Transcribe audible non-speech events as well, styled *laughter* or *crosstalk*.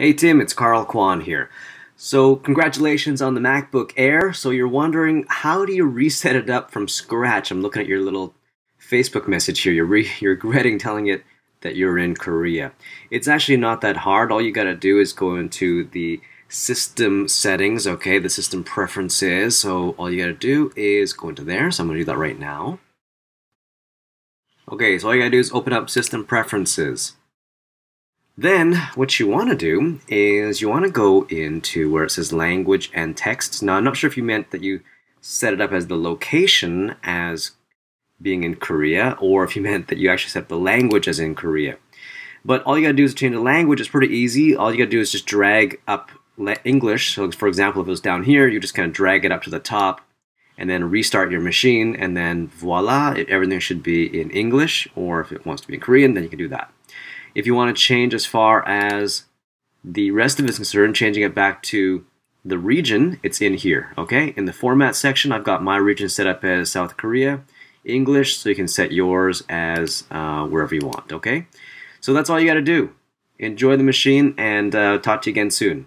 Hey Tim, it's Carl Kwan here. So, congratulations on the MacBook Air. So, you're wondering how do you reset it up from scratch? I'm looking at your little Facebook message here. You're, re- *laughs* you're regretting telling it that you're in Korea. It's actually not that hard. All you got to do is go into the system settings, okay, the system preferences. So, all you got to do is go into there. So, I'm going to do that right now. Okay, so all you got to do is open up system preferences. Then what you want to do is you want to go into where it says language and text. Now I'm not sure if you meant that you set it up as the location as being in Korea or if you *laughs* meant that you actually set up the language as in Korea. But all you gotta do is change the language. It's pretty easy. All you gotta do is just drag up English. So for example, if it was down here, you just kind of drag it up to the top and then restart your machine and then voila, everything should be in English or if it wants to be in Korean, then you can do that. If you want to change as far as the rest of it is concerned, changing it back to the region, it's in here, okay? In the format section, I've got my region set up as South Korea, English, so you can set yours as uh, wherever you want, okay? So that's all you got to do. Enjoy the machine and uh, talk to you again soon.